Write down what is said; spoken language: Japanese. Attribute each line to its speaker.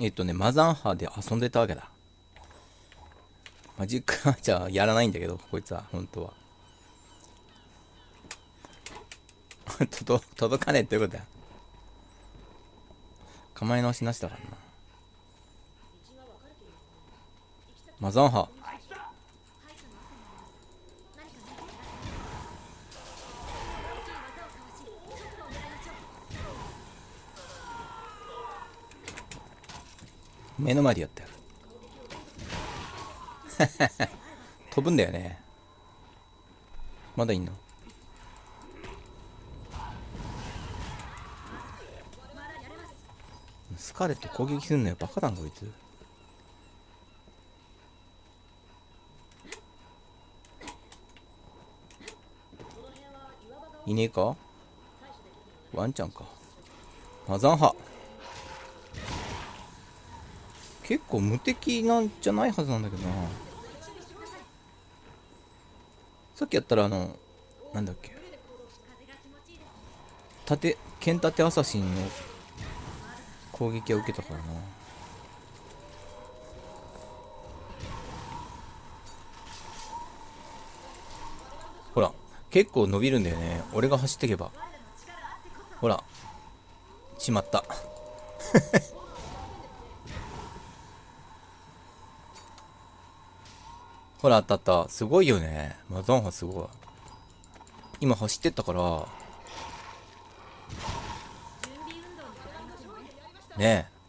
Speaker 1: えっとね、マザンハで遊んでたわけだ。マジックアーチャーやらないんだけど、こいつは、本当は。届届かねえってことや。構え直しなしだからな。マザンハ。目の前でやったよ 飛ぶんだよね。まだいんの？スカーレット攻撃すんのよ。バカだんこいつ。いねえか？ワンちゃんか。マザンハ結構無敵なんじゃないはずなんだけどな。さっきやったらあのなんだっけ。盾剣盾アサシンの攻撃は受けたからな。ほら結構伸びるんだよね。俺が走ってけば。ほらしまった。ほら、当たった。すごいよね。マザンホすごい。今走ってったから。ねえ。